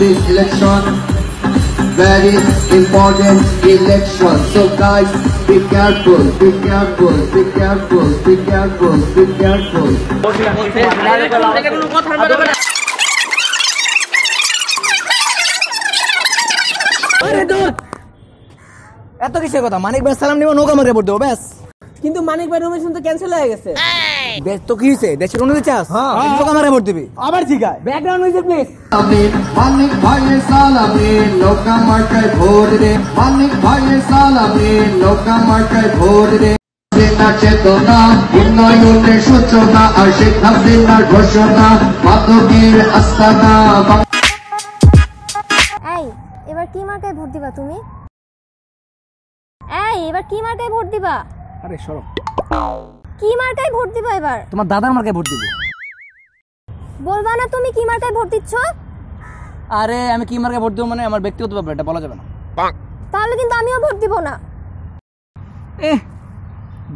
this election. Very important election. So guys, be careful, be careful, be careful, be careful, be careful. এত কিসের কথা মানিক ভাই সালাম নিব নৌকা মার্কে পড়তে ব্যাস কিন্তু মানিক ভাই নমিনেশন তো ক্যান্সেল হয়ে গেছে দেশ তো কি হয়েছে দেশের উন্নতি চাস? নৌকা মার্কে ভোট দিবি। আবার ঠিক আছে। ব্যাকগ্রাউন্ড মিউজিক প্লিজ আমি ভাইয়ের সালামে লোকা মার্কায় ভোট রে মানিক ভাইয়ের সালামে লোকা মার্কায় ভোট হাসিনা চেতনা উন্নয়নের সূচনা আর শেখ হাসিনার ঘোষণা মাদকের আস্তানা। এই এবার কি মার্কায় ভোট দিবা তুমি? এই এবার কি মার্কায় ভোট দিবা? আরে সরো। কি মার্কায় ভোট দিবা এবার? তোমার দাদার মার্কে ভোট দিব। বলবা না তুমি কি মার্কায় ভোট দিচ্ছ? আরে আমি কি মার্কে ভোট দেবো মানে আমার ব্যক্তিগত ব্যাপার এটা বলা যাবে না। তাহলে কিন্তু আমিও ভোট দিব না। এ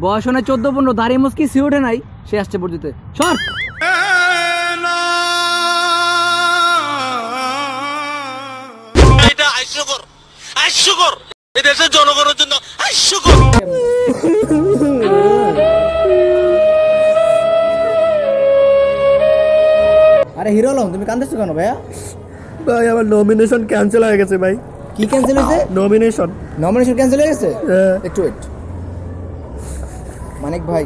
বয়স হনে চোদ্দ পনেরো দাঁড়িয়ে মুসকি সি ওঠে নাই সে আসছে ভোট দিতে। সর! এটা হাস্যকর হাস্যকর এই দেশের জনগণের তুমি কান্দেছো কেন ভাইয়া? ভাই আমার নমিনেশন ক্যান্সেল হয়ে গেছে ভাই। কি ক্যান্সেল হয়েছে? নমিনেশন নমিনেশন ক্যান্সেল হয়ে গেছে? হ্যাঁ। একটু ওয়েট মানিক ভাই।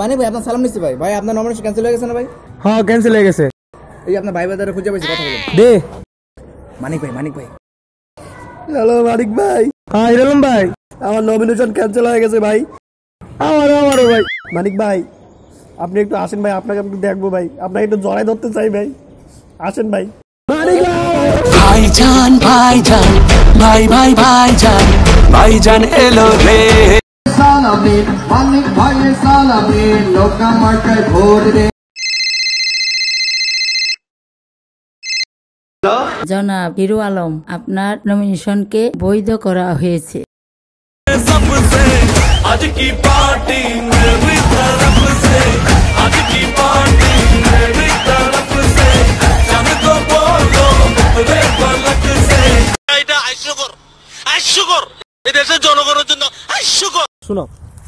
মানিক ভাই আপনার সালাম নিচ্ছি ভাই। ভাই আপনার নমিনেশন ক্যান্সেল হয়ে গেছে না ভাই? হ্যাঁ ক্যান্সেল হয়ে গেছে। এই আপনার ভাই বাজারে খুঁজে পাইছি কথা বলুন। দে। মানিক ভাই মানিক ভাই। হ্যালো মানিক ভাই। হ্যাঁ হিরোলম ভাই। আমার নমিনেশন ক্যান্সেল হয়ে গেছে ভাই। আমারও আমারও ভাই। মানিক ভাই আপনি একটু আসেন ভাই আপনাকে একটু দেখব ভাই। আপনাকে একটু জড়াই ধরতে চাই ভাই। আসেন ভাই। ভাইজান ভাইজান ভাই ভাই ভাইজান ভাইজান এলো রে। সালামে মানিক ভাইয়ের সালামে লোকা মার্কায় ভোট রে জনাব হিরো আলম আপনার নমিনেশনকে বৈধ করা হয়েছে। শুনো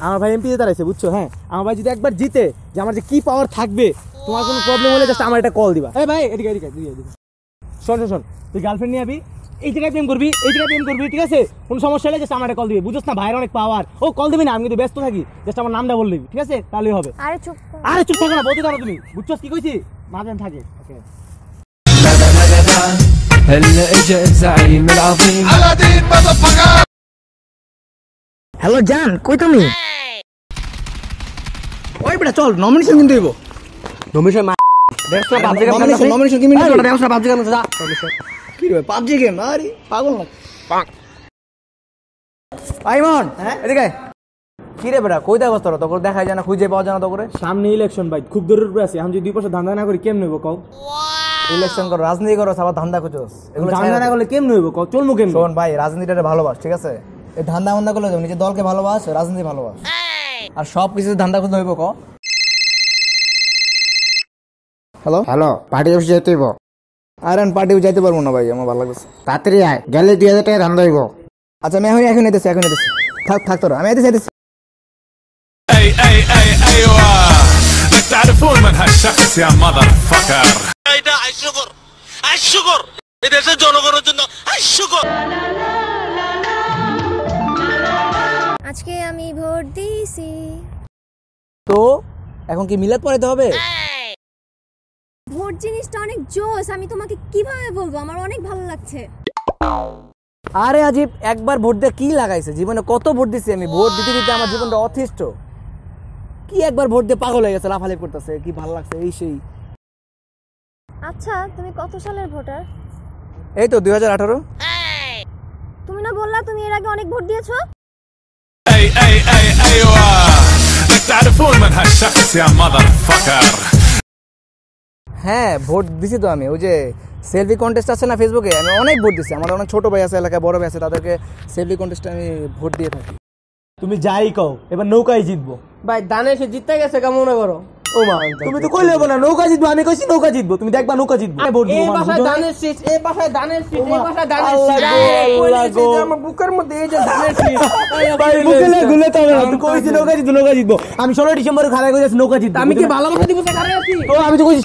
আমার ভাই এমপিতে দাঁড়াইছে বুঝছো হ্যাঁ আমার ভাই যদি একবার জিতে যে আমার যে কি পাওয়ার থাকবে তোমার কোনো প্রবলেম হলে জাস্ট আমার একটা কল দিবা এই ভাই এদিকে এদিকে এদিকে এদিকে শোন শোন শোন তুই গার্লফ্রেন্ড নিয়ে আবি এই জায়গায় প্রেম করবি এই জায়গায় প্রেম করবি ঠিক আছে কোনো সমস্যা হলে জাস্ট আমার একটা কল দিবি বুঝছ না ভাইয়ের অনেক পাওয়ার ও কল দিবি না আমি কিন্তু ব্যস্ত থাকি জাস্ট আমার নামটা বললি ঠিক আছে তাহলেই হবে আরে চুপ করো। আরে চুপ থাকো না বলতে পারো তুমি বুঝছো কি কইছি মাঝেন থাকে ওকে هلا اجا الزعيم العظيم হ্যালো জান কই তুমি? ওই বেটা চল নমিনেশন কিন্তু দিব। নমিশন নমিনেশন নমিনেশন কি মিনিট ব্যবসা পাবজি গেম যা কি রে পাবজি গেম আরে পাগল না। পাক আইমন এদিকে কি রে বেটা কই দেখছ তোরা? তোকে দেখাই যায় না খুঁজে পাওয়া যায় না তোকে? সামনে ইলেকশন ভাই খুব দূরের উপরে আছে। আমি যদি দুই পয়সা ধান্দা না করি কেমন হইব কও? ইলেকশন করো রাজনীতি করো আবার ধান্দা খুঁজোস। এগুলো ধান্দা না করলে কেমন হইব কও? চলমু কেমন? শোন ভাই রাজনীতিটা ভালোবাস ঠিক আছে? ধান্দা মান্দা করলে যাবে নিজের দলকে ভালোবাস রাজনীতি ভালোবাস আর সব কিছু ধান্দা খুঁজতে হইব ক হ্যালো হ্যালো পার্টি অফিস যেতে হইব আর পার্টি যাইতে পারবো না ভাই আমার ভালো লাগছে তাড়াতাড়ি আয় গেলে দুই হাজার টাকা ধান্দা হইব আচ্ছা আমি এখন এখন এতেছি এখন এতেছি থাক থাক তোরা আমি এতেছি এতেছি اي اي اي ايوه بدك تعرفون من هالشخص يا مذر فكر এটা হাস্যকর হাস্যকর এই দেশের জনগণের আমি ভোট দিয়েছি। তো এখন কি মিলাদ পড়াইতে হবে? ভোট জিনিসটা অনেক জোস আমি তোমাকে কীভাবে বলব? আমার অনেক ভালো লাগছে। আরে আজিব একবার ভোট দিয়ে কি লাগাইছে? জীবনে কত ভোট দিছি আমি? ভোট দিতে দিতে আমার জীবনটা অতিষ্ঠ। কি একবার ভোট দিয়ে পাগল হয়ে গেছে লাফালাফি করতেছে কি ভালো লাগছে এই সেই। আচ্ছা তুমি কত সালের ভোটার? এই তো দুই হাজার আঠারো। তুমি না বললা তুমি এর আগে অনেক ভোট দিয়েছ? اي اي اي ايوه بدك تعرفون من هالشخص يا مذر فكر হ্যাঁ ভোট দিছি তো আমি ওই যে সেলফি কন্টেস্ট আছে না ফেসবুকে আমি অনেক ভোট দিছি আমার অনেক ছোট ভাই আছে এলাকায় বড় ভাই আছে তাদেরকে সেলফি কন্টেস্টে আমি ভোট দিয়ে থাকি তুমি যাই কও এবার নৌকায় জিতবো ভাই দানে এসে জিততে গেছে কেমন মনে করো ও মা তুমি তো কইলে না নৌকা জিতবো আমি কইছি নৌকা জিতবো তুমি দেখবা নৌকা জিতবো এই বুঝো? শীষ এই ধানের শীষ এই বাসায় ধানের আল্লাহ শীষ গো, এই, আল্লাহ কইলেছে গো। যে আমার বুকের মধ্যে এই যে শীষ ভাই বুকে না গুলে তো না কইছি নৌকা জিতবো নৌকা জিতবো আমি ষোলো ডিসেম্বরে খারাপ করে যাচ্ছি নৌকা জিতবো আমি কি ভালো? ভালোবাসা দিব সেখানে আছি তো আমি তো কইছি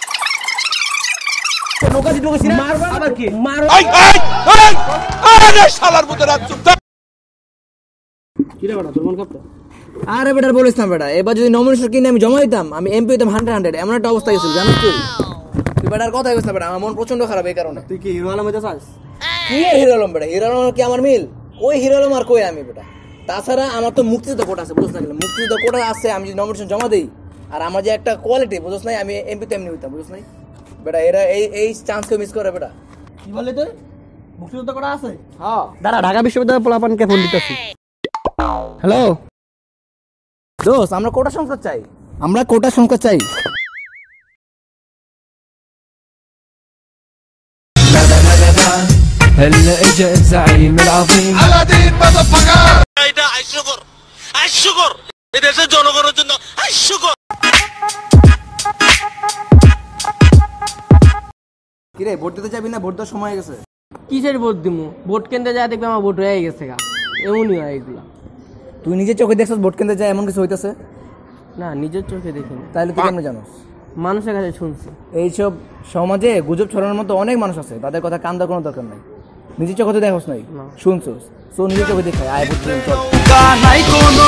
নৌকা জিতবো কইছি না মারবা আবার কি মারো এই এই এই আরে শালার মতো রাত চুপ আরে বেটা বলিস না বেটা এবার যদি নমিনেশন কিনে আমি জমা দিতাম আমি এমপি হইতাম হান্ড্রেড হান্ড্রেড এমন একটা অবস্থা গেছিল জানিস তুই? তুই বেটার কথা না বেটা আমার মন প্রচণ্ড খারাপ এই কারণে। তুই কি হিরো আলম হইতে চাস? কি হিরো আলম বেটা? হিরো আলম কি আমার মিল? ওই হিরো আলম আর কই আমি বেটা? তাছাড়া আমার তো মুক্তিযুদ্ধ কোটা আছে বুঝছ না গেলে মুক্তিযুদ্ধ কোটা আছে আমি যদি নমিনেশন জমা দিই আর আমার যে একটা কোয়ালিটি বুঝছ নাই? আমি এমপি তো এমনি হইতাম বুঝছ নাই? বেটা এরা এই এই চান্সকে মিস করে বেটা। কি বলে তুই? মুক্তিযুদ্ধ করা আছে? হ্যাঁ। দাঁড়া ঢাকা বিশ্ববিদ্যালয়ের পোলাপানকে ফোন দিতেছি। হ্যালো দোষ আমরা কোটা সংখ্যা চাই আমরা কোটা সংখ্যা চাই هلا اجا الزعيم العظيم এটা হাস্যকর হাস্যকর এই দেশের জনগণের জন্য হাস্যকর কিরে ভোট দিতে যাবি না ভোট দেওয়ার সময় হয়ে গেছে কিসের ভোট দিমু ভোট কেন্দ্রে যা দেখবে আমার ভোট হয়ে গেছে গা এমনই হয় এগুলা তুই নিজে চোখে দেখছিস ভোট কেন্দ্রে যায় এমন কিছু হইতেছে? না নিজের চোখে দেখিনি। তাহলে তুই কেমন জানোস? মানুষের কাছে শুনছি। এইসব সমাজে গুজব ছড়ানোর মতো অনেক মানুষ আছে তাদের কথা কান্দার কোনো দরকার নাই। নিজের চোখে তো দেখোস নাই শুনছোস। সো নিজের চোখে দেখায় আয় চল। নাই কোনো